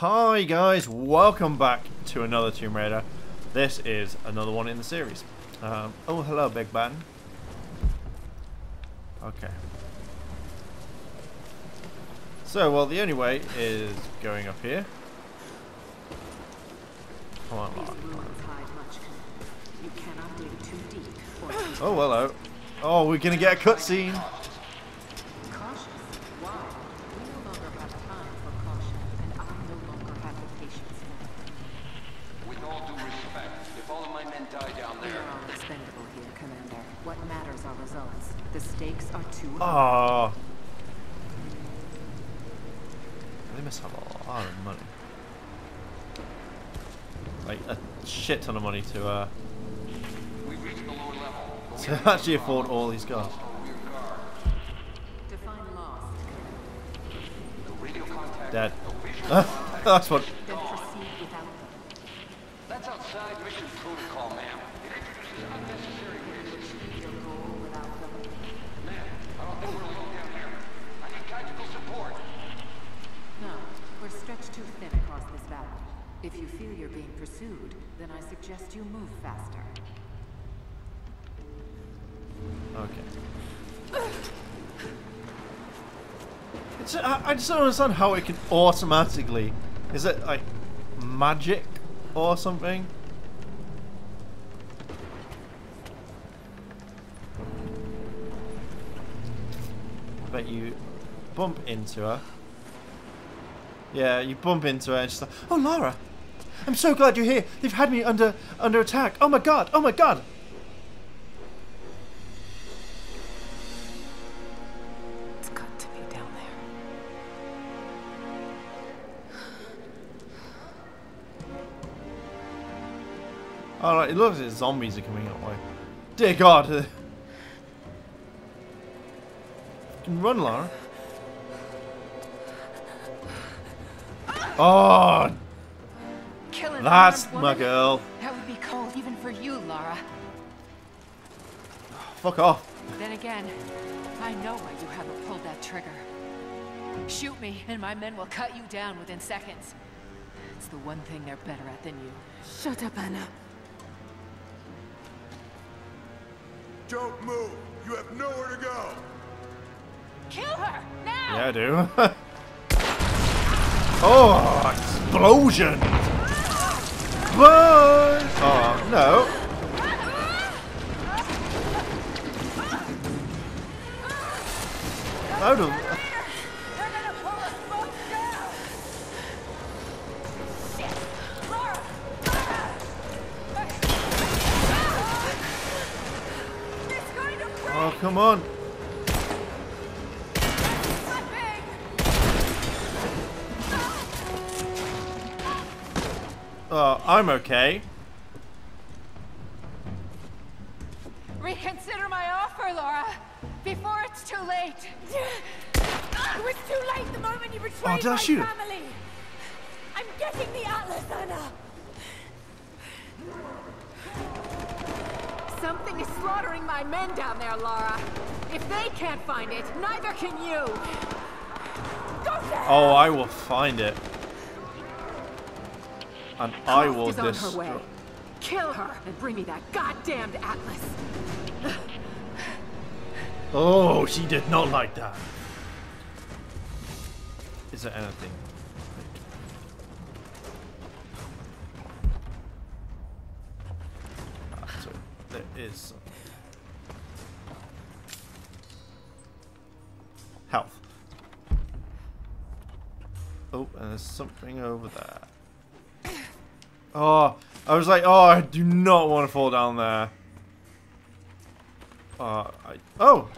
Hi guys, welcome back to another Tomb Raider. This is another one in the series. Um, oh, hello, Big Ben. Okay. So, well, the only way is going up here. Come on, These Mark. ruins hide much. You cannot dig too deep. Or Oh, hello. Oh, we're gonna get a cutscene. cautious. Why? We no longer have time for caution, and I no longer have the patience for it. With all due respect, if all of my men die down We there, are all expendable here, Commander. What matters are results. The stakes are too Ah. high. Oh. They must have a lot of money. Like a shit ton of money to uh we've reached the lower level. to actually afford all these guns. follow rear guard. Define lost. No radio contact. Dead. No visual Ah, contact. That's what. Then proceed without them. That's outside mission protocol, ma'am. It introduces unnecessary risks. Your goal without them. Ma'am, I don't think we're alone down here. I need tactical support. No, we're stretched too thin across this valley. If you feel you're being pursued, then I suggest you move faster. Okay. It's, I, I just don't understand how it can automatically. Is it like magic or something? But you bump into her. Yeah, you bump into her and she's like, "Oh, Lara, I'm so glad you're here. They've had me under under attack. Oh my god! Oh my god!" It's got to be down there. Alright, it looks like zombies are coming up. Like, dear God! You can run, Lara. Oh, Killing that's my girl. That would be cold even for you, Lara. Fuck off. Then again, I know why you haven't pulled that trigger. Shoot me, and my men will cut you down within seconds. It's the one thing they're better at than you. Shut up, Anna. Don't move! You have nowhere to go! Kill her now! Yeah, I do. oh, explosion! Burn! Oh, no. Out of. They're oh, gonna pull I'm okay. Reconsider my offer, Lara, before it's too late. It was too late the moment you betrayed Oh, did I my shoot family. I'm getting the Atlas, Anna. Something is slaughtering my men down there, Lara. If they can't find it, neither can you. Oh, I will find it. And I will is on her destroy. way. Kill her and bring me that goddamned Atlas. Oh, she did not like that. Is there anything? Ah, so there is. Health. Oh, and there's something over there. Oh, I was like, oh, I do not want to fall down there. Uh, I, oh,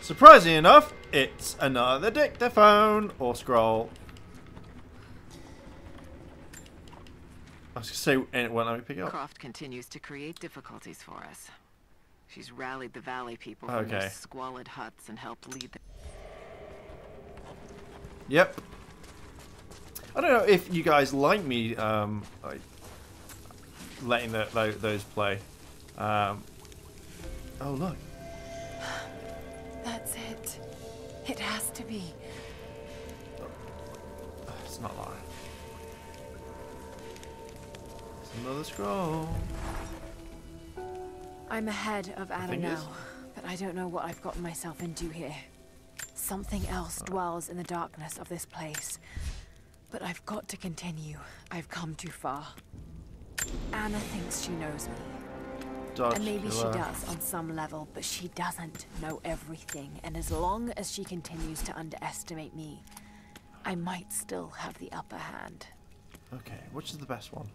surprisingly enough, it's another dictaphone or scroll. I was gonna say, and it won't let me pick it up. Croft continues to create difficulties for us. She's rallied the valley people from Okay. their squalid huts and helped lead them. Yep. I don't know if you guys like me um, like letting the, tho- those play. Um, oh look, That's it. It has to be. it's not Lara. Another scroll. I'm ahead of Anna now, but I don't know what I've gotten myself into here. Something else dwells in the darkness of this place. But I've got to continue. I've come too far. Anna thinks she knows me. Dodge And maybe she does on some level, but she doesn't know everything. And as long as she continues to underestimate me, I might still have the upper hand. Okay, which is the best one?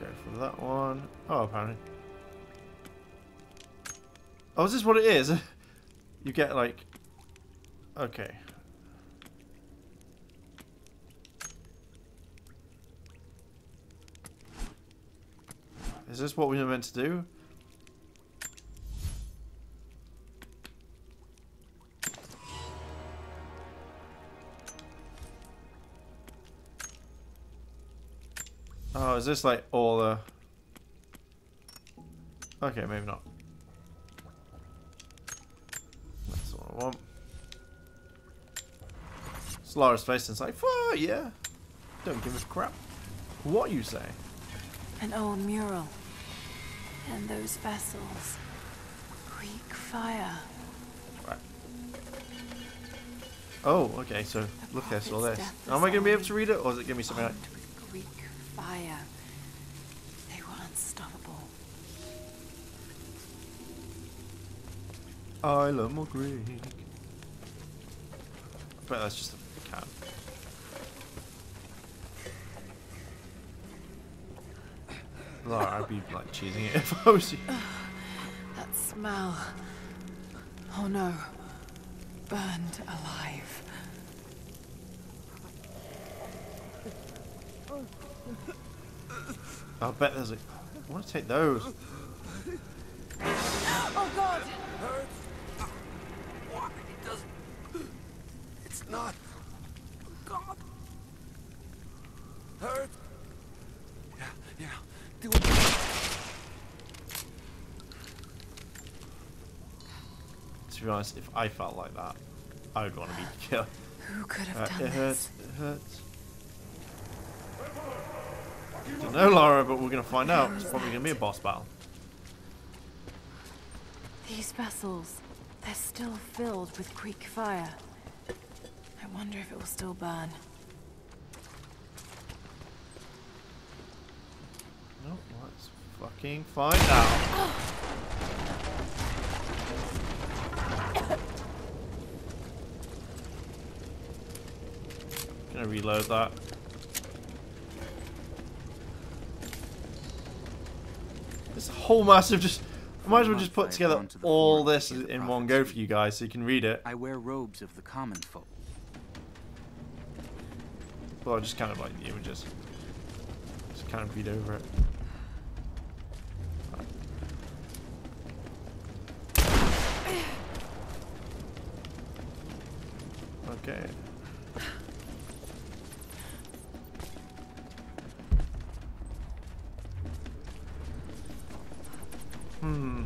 Go for that one. Oh, apparently. Oh, is this what it is? you get like. Okay. Is this what we were meant to do? Oh, is this like all the... Okay, maybe not. Want. It's face and it's like, "Fuck yeah. Don't give a crap what you say. An old mural. And those vessels. Greek fire. Right. Oh, okay, so look at all this. Am I going to be able to read it, or is it going to be something oh, like... Greek fire. I love more Greek. But that's just a cat. Lara, I'd be like cheesing it if I was you. That smell. Oh no. Burned alive. I bet there's a. I want to take those. Oh god! What? It doesn't. It's not. God. Hurt. Yeah, yeah. Do it. To be honest, if I felt like that, I would want to be killed. Who could have Uh, done it this? hurts. It hurts. Don't know, Lara, but we're gonna find out. It's probably gonna be a boss battle. These vessels, they're still filled with Greek fire. I wonder if it will still burn. No, let's fucking find out. Gonna reload that. This whole massive just. I might as well just put together all this in one go for you guys so you can read it. I wear robes of the common folk. Well, just kind of like the images. Just kind of read over it. Okay. Hmm.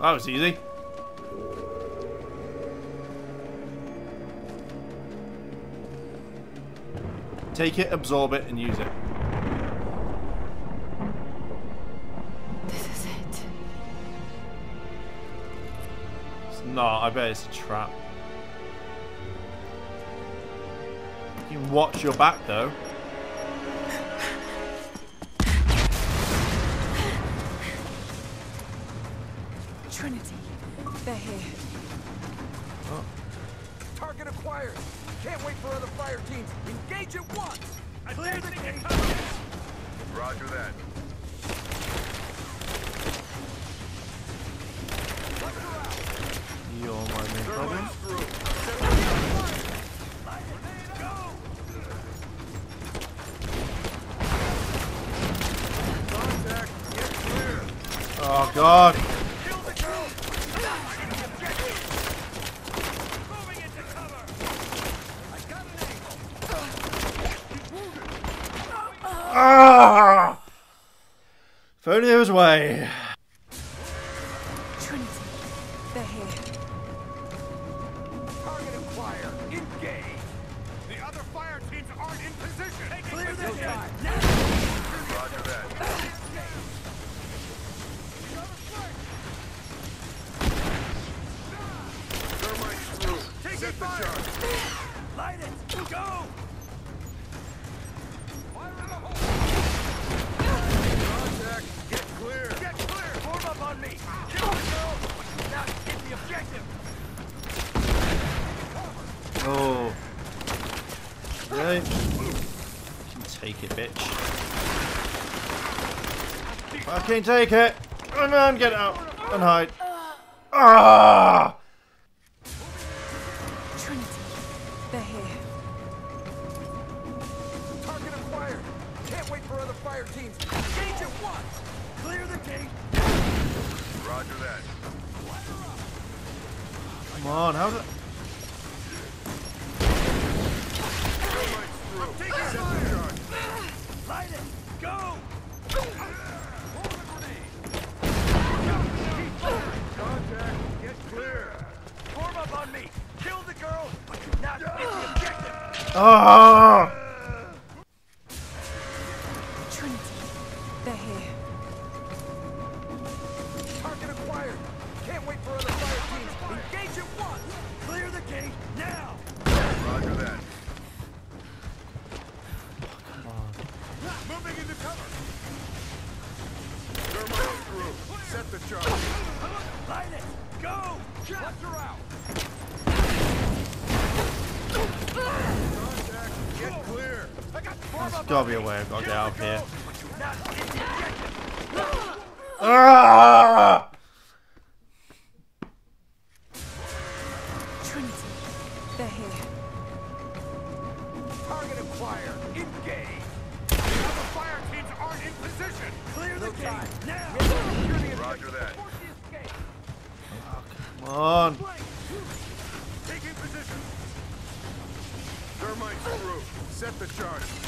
That was easy. Take it, absorb it, and use it. This is it. It's not. I bet it's a trap. You can watch your back, though. God. Ah! If only there was a way. Trinity, they're here. Target acquired. Engage. The other fire teams aren't in position. Clear. Roger that. Thermite through. Take Light it. Go. Fire in the hole. Contact. Get clear. Get clear. Form up on me. Kill the girl. Now hit the objective. Oh. Really? You can take it, bitch. Fucking take it! Come on, get out and hide. Ah! They're here. Target acquired. Can't wait for other fire teams. Engage at once. Clear the gate. Roger that. Come on, how's it? Thermite through. Take Set fire. charge. Light it. Go. Contact. Get clear. Form up on me. Kill the girl, but do not hit the Ah! Trinity, they're here. Target acquired. Can't wait for other fire teams. Engage at once. Clear the gate now. Roger that. Moving into cover. Thermite through. Set the charge. Light it. Go. Watch her out. Contact. Get clear. I got form There's up gotta be a way I've got to get the out of here. girl, but do not hit the objective. Ah! Trinity, they're here. Target acquired. Engage. The fire teams aren't in position. Clear the gate now. Roger that. Force. Come on. Flank. Taking position. Thermite through. Set the charge.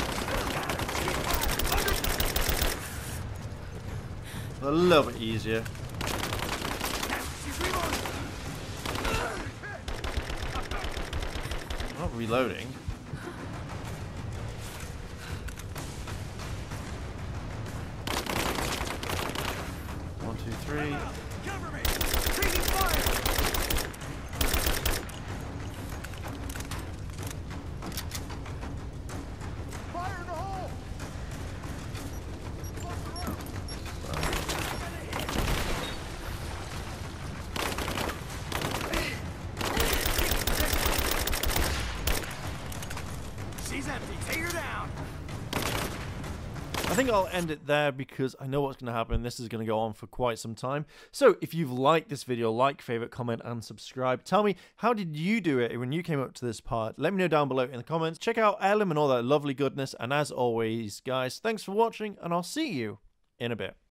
A little bit easier. Reloading. Not reloading. One, two, three. I think I'll end it there because I know what's going to happen. This is going to go on for quite some time. So if you've liked this video, like, favorite, comment, and subscribe. Tell me, how did you do it when you came up to this part? Let me know down below in the comments. Check out Ellum and all that lovely goodness. And as always, guys, thanks for watching, and I'll see you in a bit.